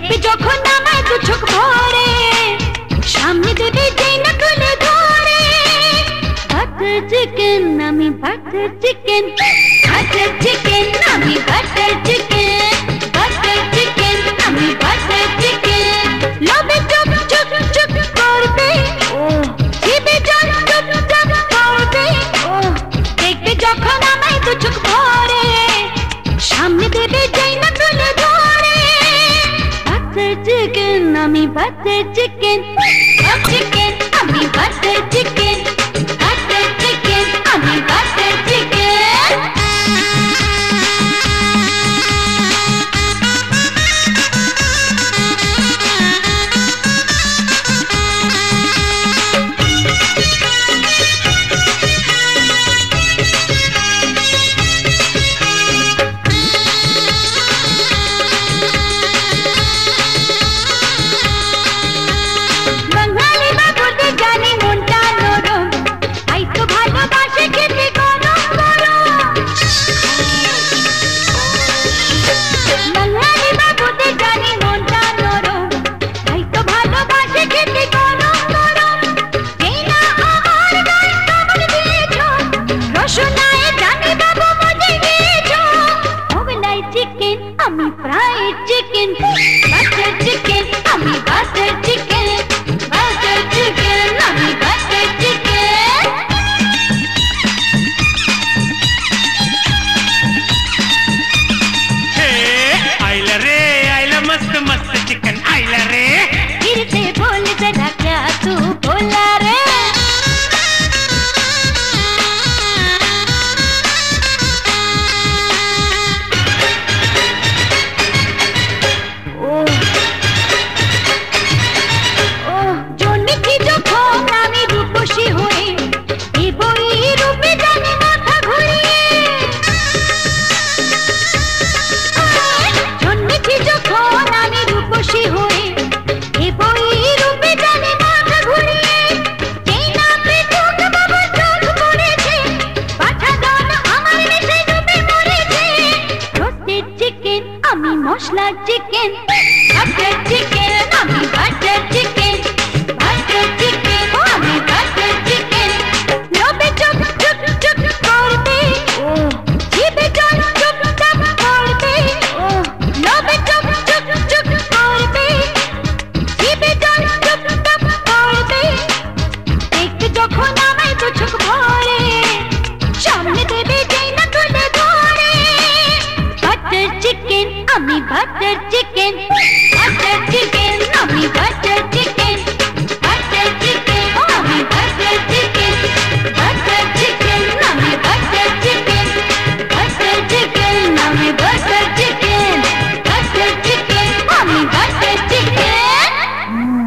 দেখবে যখন আমায় দু চোখ ভরে। সামনে দেবে যেই না তুলে ধরে। বাটার চিকেন আমি বাটার চিকেন বাটার চিকেন আমি butter chicken butter chicken, mommy butter chicken, butter chicken. আমি প্রায় chicken Butter chicken, butter chicken, mommy butter chicken. Butter chicken